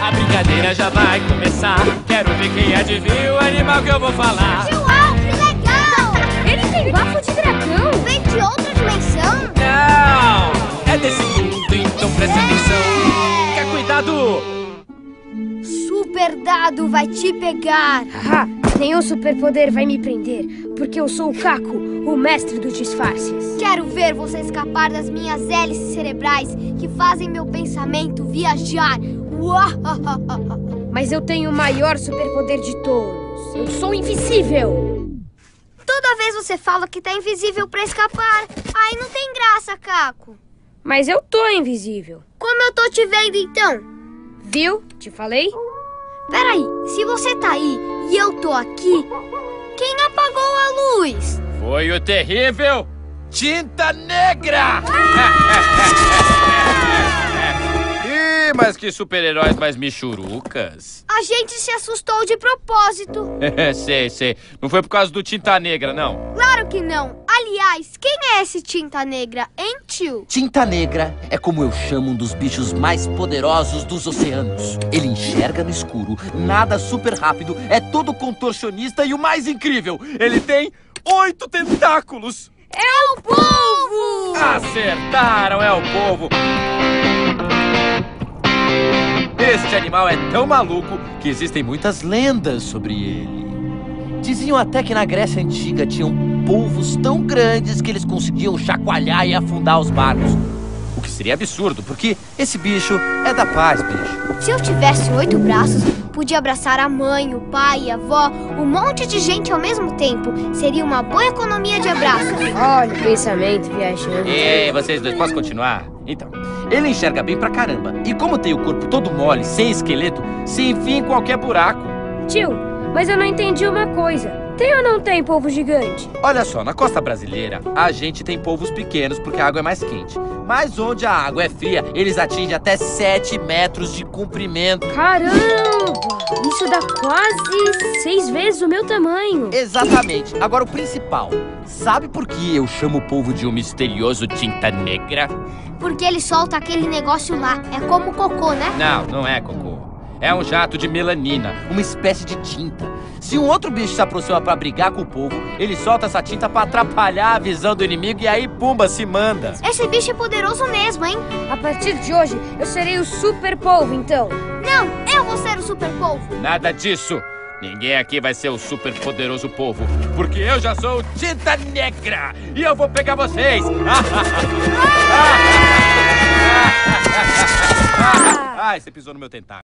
A brincadeira já vai começar. Quero ver quem adivinha o animal que eu vou falar. Uau, que legal! Ele tem bafo de dragão! Vem de outra dimensão? Não! É desse mundo, então presta atenção. Fica cuidado! Super dado vai te pegar. Haha, nenhum superpoder vai me prender, porque eu sou o Caco, o mestre dos disfarces. Quero ver você escapar das minhas hélices cerebrais que fazem meu pensamento viajar. Uau! Mas eu tenho o maior superpoder de todos. Eu sou invisível! Toda vez você fala que tá invisível pra escapar. Aí não tem graça, Caco. Mas eu tô invisível. Como eu tô te vendo então? Viu? Te falei? Peraí, se você tá aí e eu tô aqui, quem apagou a luz? Foi o terrível Tinta Negra! Ih, mas que super-heróis mais michurucas. A gente se assustou de propósito. sei, sei. Não foi por causa do Tinta Negra, não. Claro que não. Aliás, quem é esse tinta negra, hein, tio? Tinta Negra é como eu chamo um dos bichos mais poderosos dos oceanos. Ele enxerga no escuro, nada super rápido, é todo contorcionista e o mais incrível, ele tem oito tentáculos! É o povo! Acertaram, é o povo. Este animal é tão maluco Que existem muitas lendas sobre ele. Diziam até que na Grécia Antiga tinham polvos tão grandes que eles conseguiam chacoalhar e afundar os barcos. O que seria absurdo, porque esse bicho é da paz, bicho. Se eu tivesse oito braços, podia abraçar a mãe, o pai, a avó, um monte de gente ao mesmo tempo. Seria uma boa economia de abraços. Olha, pensamento viajante. Ei, vocês dois, posso continuar? Então, ele enxerga bem pra caramba. E como tem o corpo todo mole, sem esqueleto, se enfia em qualquer buraco. Tio, mas eu não entendi uma coisa. Tem ou não tem polvo gigante? Olha só, na costa brasileira, a gente tem polvos pequenos porque a água é mais quente. Mas onde a água é fria, eles atingem até 7 metros de comprimento. Caramba! Isso dá quase seis vezes o meu tamanho. Exatamente. Agora o principal. Sabe por que eu chamo o polvo de De um misterioso Tinta Negra? Porque ele solta aquele negócio lá. É como cocô, né? Não, não é cocô. É um jato de melanina. uma espécie de tinta? Se um outro bicho se aproxima pra brigar com o polvo, ele solta essa tinta pra atrapalhar a visão do inimigo e aí, pumba, se manda. Esse bicho é poderoso mesmo, hein? A partir de hoje, eu serei o super polvo, então. Não, eu vou ser o super polvo. Nada disso. Ninguém aqui vai ser o super poderoso povo, porque eu já sou o Tinta Negra e eu vou pegar vocês. Ah, você pisou no meu tentáculo.